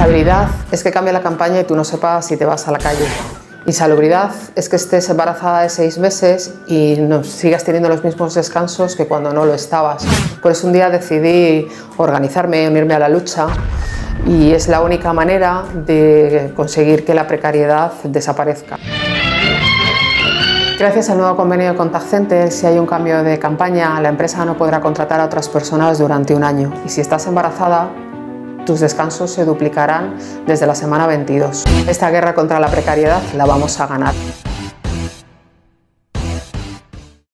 Estabilidad es que cambie la campaña y tú no sepas si te vas a la calle. Insalubridad es que estés embarazada de seis meses y no sigas teniendo los mismos descansos que cuando no lo estabas. Por eso un día decidí organizarme, unirme a la lucha y es la única manera de conseguir que la precariedad desaparezca. Gracias al nuevo convenio de Contact Center, si hay un cambio de campaña, la empresa no podrá contratar a otras personas durante un año. Y si estás embarazada, tus descansos se duplicarán desde la semana 22. Esta guerra contra la precariedad la vamos a ganar.